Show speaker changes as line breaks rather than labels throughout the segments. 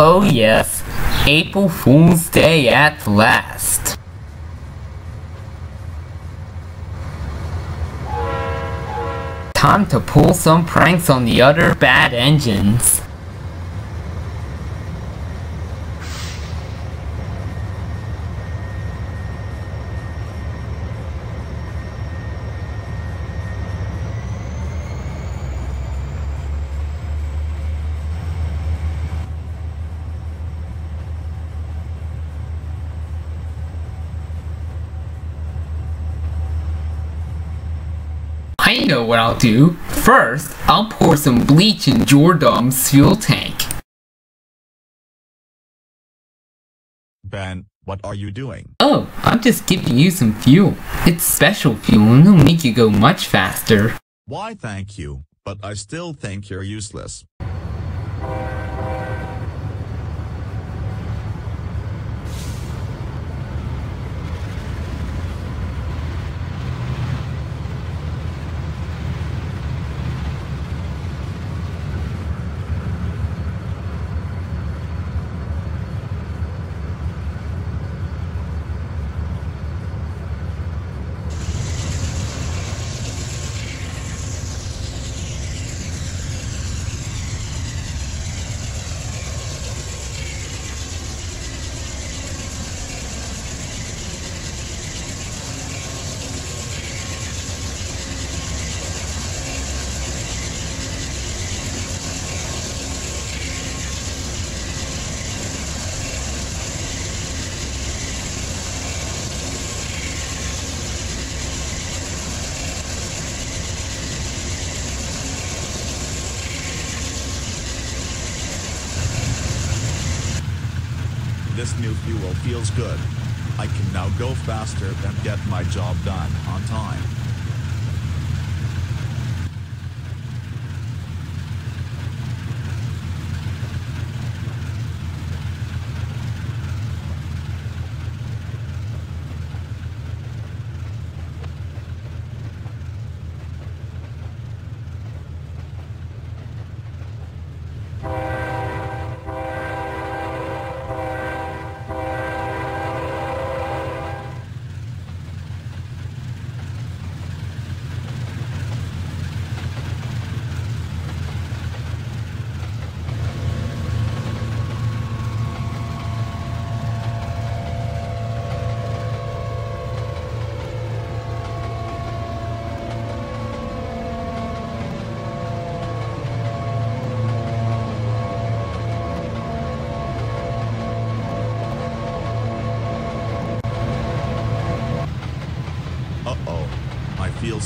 Oh yes, April Fool's Day at last. Time to pull some pranks on the other bad engines. I know what I'll do. First, I'll pour some bleach in Jordom's fuel tank.
Ben, what are you doing?
Oh, I'm just giving you some fuel. It's special fuel and it'll make you go much faster.
Why thank you, but I still think you're useless. This new fuel feels good. I can now go faster and get my job done on time.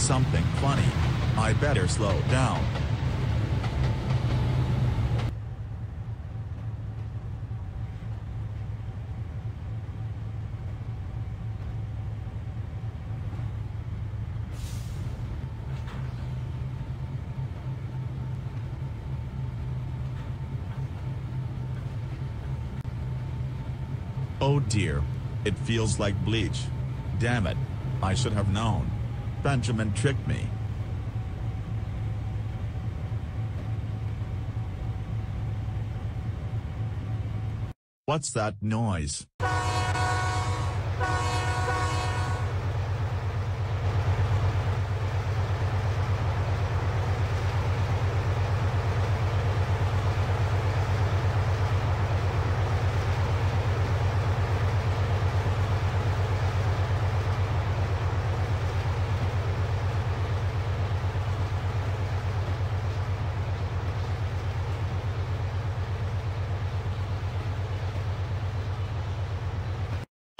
Something funny. I better slow down. Oh dear. It feels like bleach. Damn it. I should have known. Benjamin tricked me. What's that noise?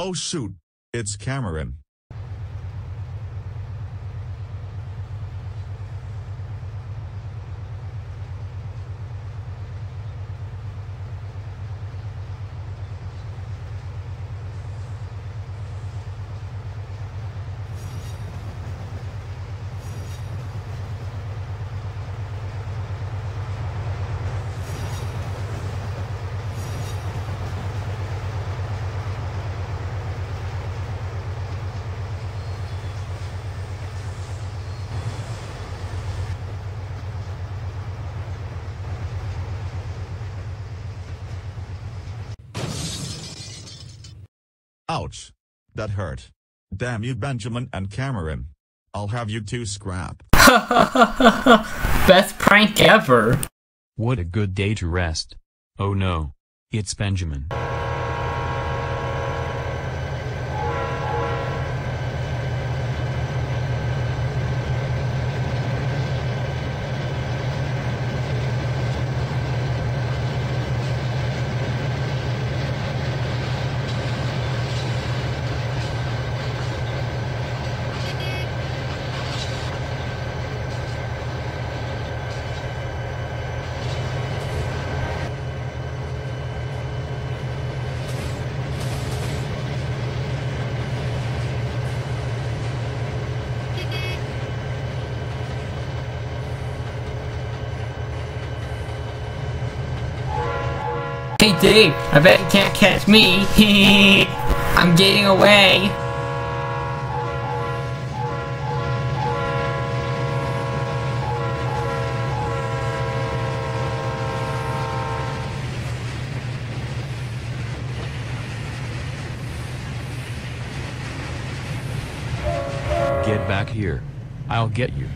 Oh shoot. It's Cameron. Ouch. That hurt. Damn you Benjamin and Cameron. I'll have you two scrap.
Best prank ever.
What a good day to rest. Oh no. It's Benjamin.
Hey Dave, I bet you can't catch me. I'm getting away.
Get back here. I'll get you.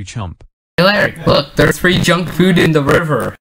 You chump.
Hey Larry, look, there's free junk food in the river.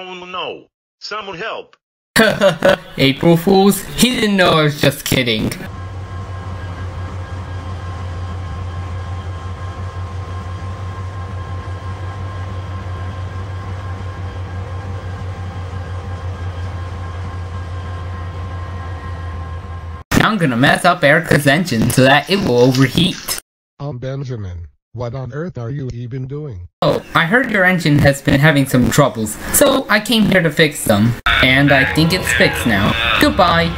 Oh no! Someone help!
April Fools? He didn't know I was just kidding. I'm gonna mess up Erica's engine so that it will overheat.
I'm Benjamin what on earth are you even doing?
Oh, I heard your engine has been having some troubles, so I came here to fix them. And I think it's fixed now. Goodbye.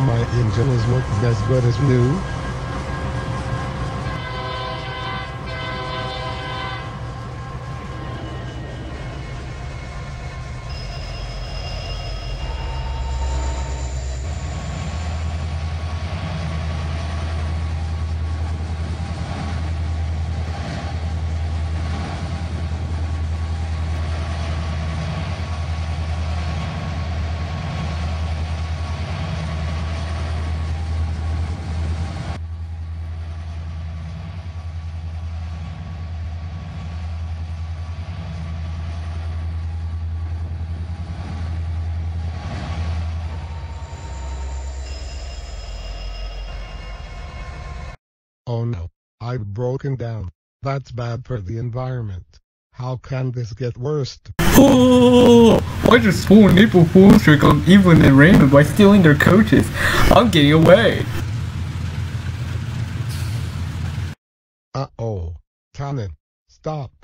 My engine is working as good as new, oh no, I've broken down. That's bad for the environment. How can this get worse?
Oh, I just swore an April Fool's trick on Evelyn and Raymond by stealing their coaches. I'm getting away.
Uh-oh. Cannon, stop.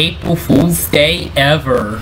April Fool's Day ever.